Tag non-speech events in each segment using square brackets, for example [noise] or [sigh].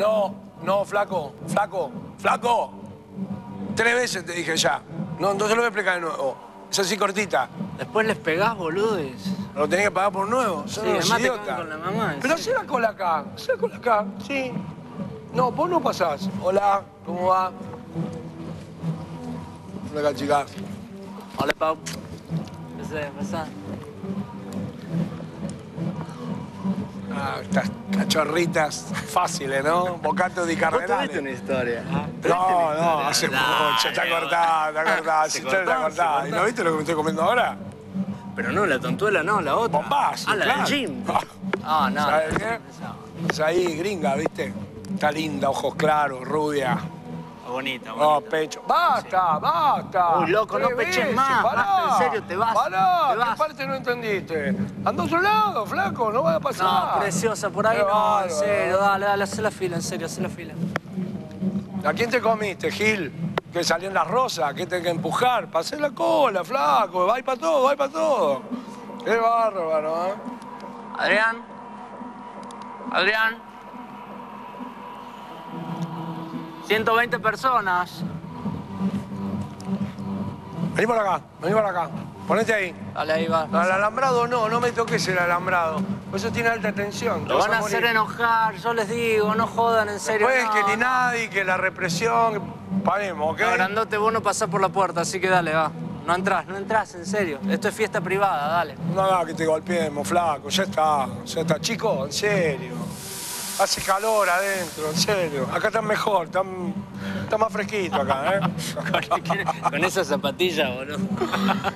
No, no, flaco, flaco, flaco. Tres veces te dije ya. No, no se lo voy a explicar de nuevo. Es así cortita. Después les pegás, boludes. Lo tenés que pagar por nuevo. Son Sí, unos idiotas. con la mamá, Pero hacé la cola acá. Hacé la cola acá. Sí. No, vos no pasás. Hola, ¿cómo va? Hola, acá, chicas. Hola, Pau. ¿Qué pasá? Ah, estas cachorritas fáciles, ¿no? Bocato di cardenales. una historia. No, no, hace mucho, está cortada, está cortada, [laughs] está cortada. ¿Y no viste lo que me estoy comiendo ahora? Pero no, la tontuela no, la otra. Bombazo, Ah, la del gym. Ah. Ah, no. ¿Sabes qué? Es ahí, gringa, ¿viste? Está linda, ojos claros, rubia. Bonita, No, bonita. pecho. ¡Basta, basta! Uy, loco, no peches veces, más, pará. basta, en serio, te vas, Pará, te ¿qué vas. parte no entendiste? Anda a otro lado, flaco, no va a pasar. No, preciosa, por ahí Qué no, en serio, dale, dale, haz la fila, en serio, haz la fila. ¿A quién te comiste, Gil? Que salió en las rosas, que te que empujar. Pasé la cola, flaco, va para todo, va para todo. Qué bárbaro, ¿eh? Adrián. Adrián. 120 personas. Vení por acá, vení por acá. Ponete ahí. Dale, ahí va. Al alambrado no, no me toques el alambrado. Eso tiene alta tensión. te Lo van a morir. hacer enojar, yo les digo, no jodan, en serio. Después no, que ni no. nadie, que la represión. Paremos, ¿ok? No, grandote, vos no pasás por la puerta, así que dale, va. No entrás, no entrás, en serio. Esto es fiesta privada, dale. No hagas que te golpeemos, flaco. Ya está, ya está. Chico, en serio. Hace calor adentro, en serio. Acá está mejor, está, está más fresquito acá, ¿eh? [laughs] Con esa zapatilla, boludo.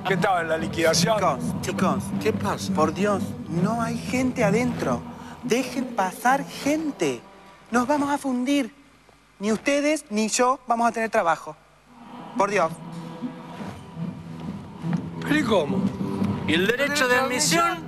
¿Qué estaba en la liquidación? Chicos, chicos, ¿Qué pasa? por Dios, no hay gente adentro. Dejen pasar gente. Nos vamos a fundir. Ni ustedes ni yo vamos a tener trabajo. Por Dios. ¿Pero y cómo? ¿Y el derecho de admisión?